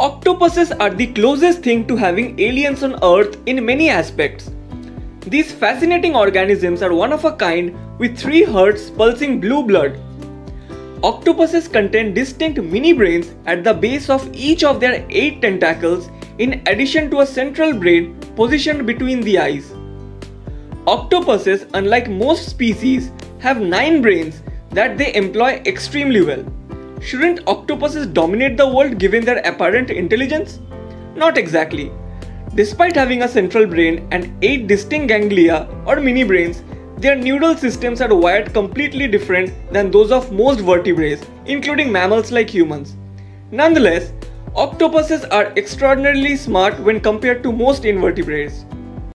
Octopuses are the closest thing to having aliens on Earth in many aspects. These fascinating organisms are one of a kind with three hearts pulsing blue blood. Octopuses contain distinct mini brains at the base of each of their eight tentacles in addition to a central brain positioned between the eyes. Octopuses, unlike most species, have nine brains that they employ extremely well. Shouldn't octopuses dominate the world given their apparent intelligence? Not exactly. Despite having a central brain and 8 distinct ganglia or mini brains, their neural systems are wired completely different than those of most vertebrates, including mammals like humans. Nonetheless, octopuses are extraordinarily smart when compared to most invertebrates.